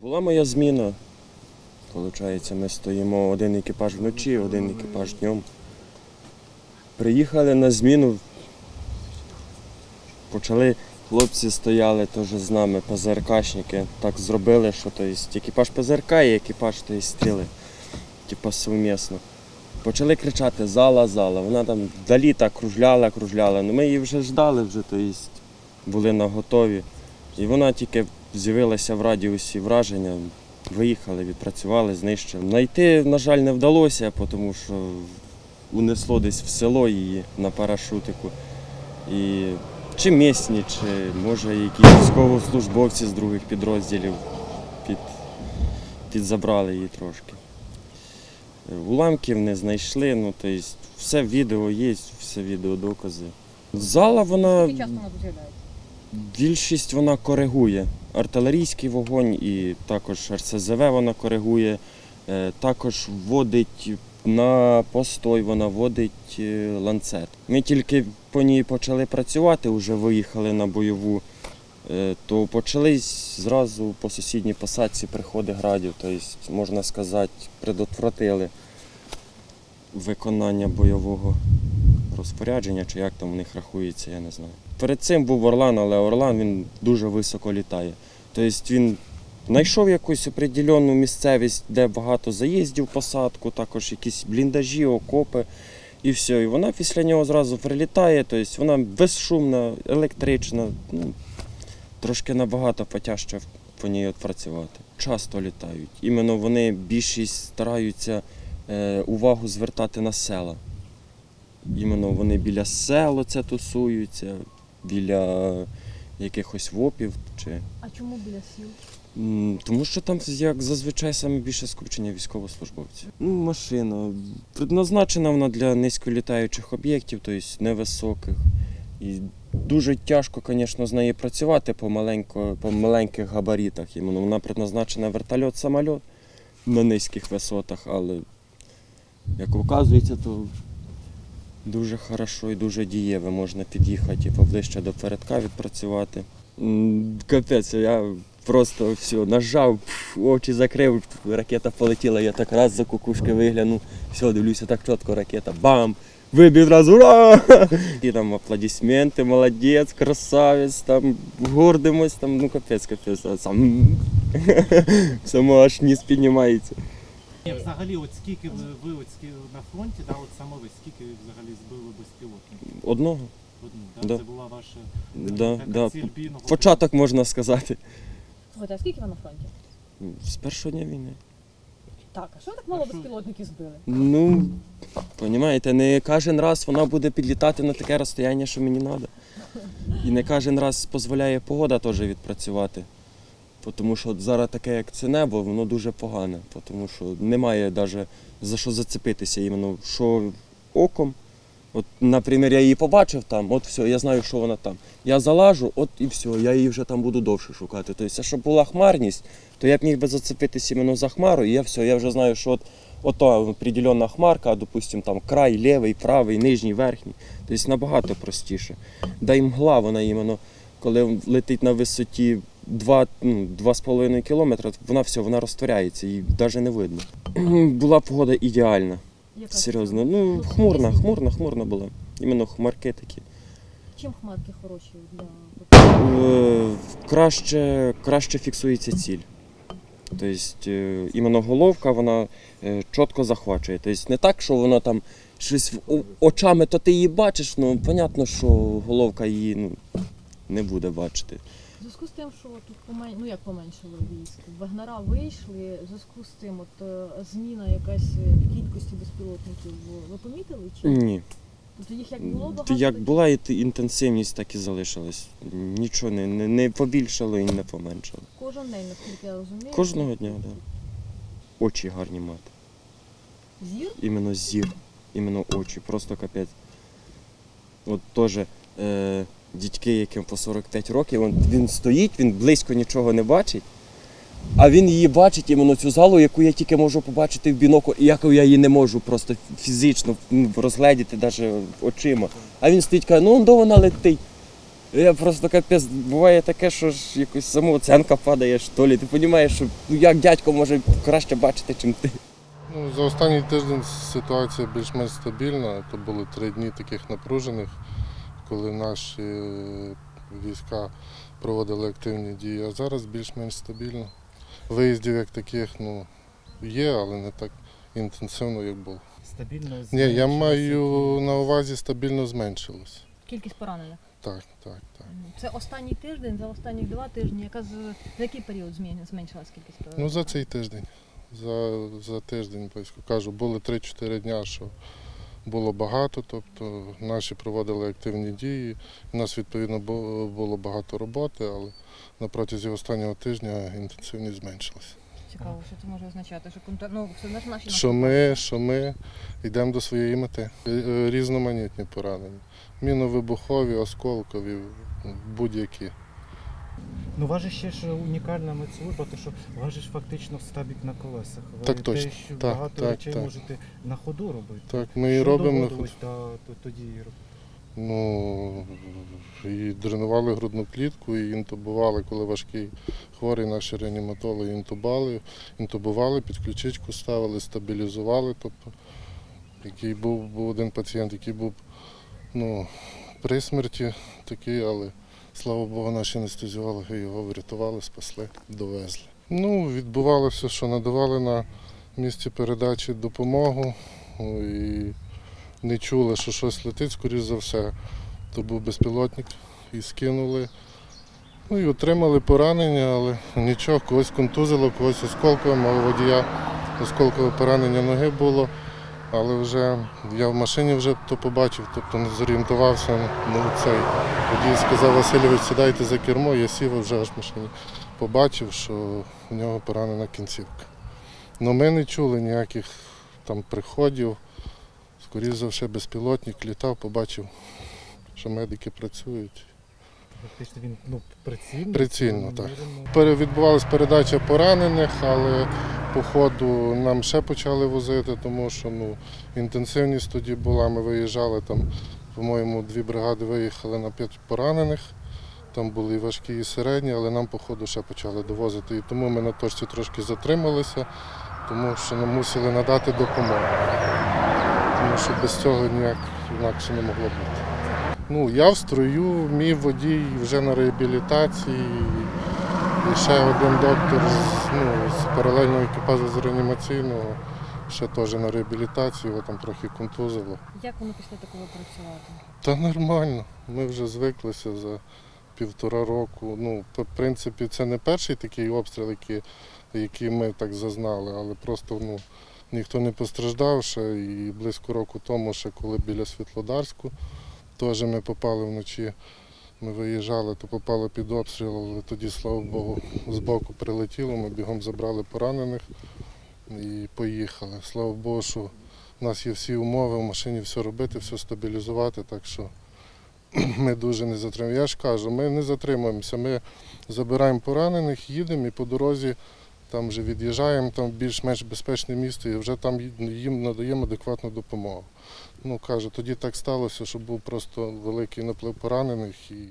Була моя зміна. Получається, ми стоїмо один екіпаж вночі, один екіпаж днем. Приїхали на зміну. Почали, хлопці стояли теж з нами, ПЗРКшники. Так зробили, що то есть, екіпаж ПЗРК і екіпаж то есть, стріли. Типа совмісно. Почали кричати зала, зала. Вона там вдалі так кружляла, кружляла. Ну, ми її вже ждали, вже, то есть, були на готові. І вона тільки з'явилася в радіусі враження. Виїхали, відпрацювали, знищили. Найти, на жаль, не вдалося, тому що унесло десь в село її на парашутику. І чи місні, чи може якісь військовослужбовці з других підрозділів під, підзабрали її трошки. Уламків не знайшли, ну тобто все відео є, все відеодокази. Зала вона Скільки часто вона з'являється? Більшість вона коригує. Артилерійський вогонь і також РСЗВ вона коригує. Е, Також вводить на постой, вона вводить е, ланцет. Ми тільки по ній почали працювати, вже виїхали на бойову, е, то почали зразу по сусідній посадці приходи градів. Тобто, можна сказати, предотвратили виконання бойового розпорядження, чи як там у них рахується, я не знаю. Перед цим був Орлан, але Орлан він дуже високо літає. Тобто він знайшов якусь определенну місцевість, де багато заїздів, посадку, також якісь бліндажі, окопи і все. І вона після нього зразу прилітає, тобто вона безшумна, електрична, ну, трошки набагато потяжче по ній от працювати. Часто літають. Іменно вони більшість стараються е, увагу звертати на села. Іменно вони біля сел це тусуються, біля якихось вопів. Чи... А чому біля сіл? М, Тому що там, як зазвичай, саме більше скупчення військовослужбовців. Ну, машина предназначена вона для низьколітаючих об'єктів, тобто невисоких. І дуже тяжко, звісно, з нею працювати по, маленько, по маленьких габаритах. Іменно вона предназначена вертольот-самольот на низьких висотах, але як вказується, то дуже хорошо і дуже дієве. Можна під'їхати поближче до передка відпрацювати. Капець, я просто все нажав, очі закрив, ракета полетіла, я так раз за кукушки виглянув, все, дивлюся, так чітко ракета, бам! Вибіг одразу, ура! І там аплодисменти, молодець, красавець, там гордимось, там, ну капець, капець, сам само аж ніс піднімається. Ні, взагалі, от скільки ви, ви от скі- на фронті, да, от саме ви, скільки взагалі збили безпілотників? Одного. Одну, да? Да. Це була ваша Да, така да. ціль бійного Початок можна сказати. Слухайте, а скільки ви на фронті? З першого дня війни. Так, а що ви так мало А що? безпілотників збили? Ну, розумієте, не кожен раз вона буде підлітати на таке розстояння, що мені треба. І не кожен раз дозволяє погода теж відпрацювати. Тому що зараз таке, як це небо, воно дуже погане, тому що немає навіть за що зацепитися, іменно що оком. От, наприклад, я її побачив там, от все, я знаю, що вона там. Я залажу, от і все, я її вже там буду довше шукати. Тобто, якщо б була хмарність, то я б міг би зацепитися іменно за хмару, і я все, я вже знаю, що от ото определенна хмарка, допустим, там край, лівий, правий, нижній, верхній. Тобто набагато простіше. Да і мгла, вона іменно, коли летить на висоті 2, ну, 2,5 кілометра, вона все, вона розтворяється, її навіть не видно. Була погода ідеальна. Яка Серйозно. Ну, хмурна, хмурна, хмурна була. Іменно хмарки такі. Чим хмарки хороші для Е, краще, краще фіксується ціль. Тобто, е, іменно головка вона е, чітко захвачує. Тобто не так, що воно там щось очами, то ти її бачиш, ну, понятно, що головка її ну, не буде бачити. В зв'язку з тим, що тут помен... ну як поменшили військ, Вагнера вийшли, в зв'язку з тим, от е, зміна якась е, кількості безпілотників, ви помітили? Чи Ні. тобто їх як було багато? Як була і т- інтенсивність, так і залишилась. Нічого не, не, не побільшало і не поменшало. Кожен день, наскільки я розумію. Кожного дня, так. Да. Очі гарні мати. Зір? іменно зір, іменно очі, просто капець. От теж е, дядьки, яким по 45 років, він, він стоїть, він близько нічого не бачить, а він її бачить іменно цю залу, яку я тільки можу побачити в бінокль, і яку я її не можу просто фізично ну, розгледіти навіть очима. А він стоїть каже, ну до вона летить. Я просто капець, буває таке, що ж якось самооценка падає, що лі. Ти розумієш, що ну як дядько може краще бачити, чим ти. Ну, за останній тиждень ситуація більш-менш стабільна. То були три дні таких напружених, коли наші е, війська проводили активні дії, а зараз більш-менш стабільно. Виїздів як таких ну, є, але не так інтенсивно, як було. Стабільно Ні, я маю на увазі стабільно зменшилось. Кількість поранених. Так, так, так. Це останній тиждень, за останні два тижні. Яка з за який період зменшилась кількість Ну за цей тиждень. За, за тиждень близько. Кажу, були 3-4 дня, що було багато, тобто наші проводили активні дії. У нас відповідно було багато роботи, але на протязі останнього тижня інтенсивність зменшилася. Цікаво, що це може означати, що контр... ну, це ж наші Що ми, що ми йдемо до своєї мети. Е, е, Різноманітні поранення. Міновибухові, осколкові, будь-які. Ну, у вас же ще ж унікальна медслужба, то що у вас же ж фактично стабік на колесах. Ви Так точно. Те, що Так, багато так, речей так. можете на ходу робити. Так, ми і Що робимо. доводилось та- то- тоді і робити? Ну, і дренували грудну клітку, і інтубували, коли важкий хворий, наші реаніматологи інтубали, інтубували, під ключичку ставили, стабілізували. Тобто, який був, був один пацієнт, який був ну, при смерті такий, але слава Богу, наші анестезіологи його врятували, спасли, довезли. Ну, відбувалося, що надавали на місці передачі допомогу. І не чули, що щось летить, скоріш за все. То був безпілотник і скинули. Ну і отримали поранення, але нічого, когось контузило, когось осколкове, мало водія осколкове поранення ноги було. Але вже я в машині вже то побачив, тобто не зорієнтувався. Ну, цей водій сказав Васильович, сідайте за кермо, я сів вже аж в машині. Побачив, що у нього поранена кінцівка. Ну ми не чули ніяких там приходів. Скоріше за все, безпілотник літав, побачив, що медики працюють. Фактично він ну, прицільно. Прицільно, так. Відбувалась передача поранених, але по ходу нам ще почали возити, тому що ну, інтенсивність тоді була. Ми виїжджали там, по-моєму, дві бригади виїхали на п'ять поранених. Там були і важкі, і середні, але нам по ходу ще почали довозити. І тому ми на точці трошки затрималися, тому що нам мусили надати допомогу. Тому що без цього ніяк інакше не могло бути. Ну, я в строю, мій водій вже на реабілітації. І ще один доктор з, ну, з паралельного екіпажу з реанімаційного, ще теж на реабілітації, його там трохи контузило. Як воно після такого працювати? Та нормально, ми вже звиклися за півтора року. Ну, в принципі, це не перший такий обстріл, який, який ми так зазнали, але просто ну, ніхто не постраждав ще. І близько року тому, ще коли біля Світлодарську, теж ми попали вночі. Ми виїжджали, то попали під обстріл, але тоді, слава Богу, з боку прилетіло, ми бігом забрали поранених і поїхали. Слава Богу, що у нас є всі умови в машині все робити, все стабілізувати, так що ми дуже не затримуємо. Я ж кажу, ми не затримуємося. Ми забираємо поранених, їдемо і по дорозі там вже від'їжджаємо там більш-менш безпечне місто і вже там їм надаємо адекватну допомогу. Ну каже, тоді так сталося, що був просто великий наплив поранених і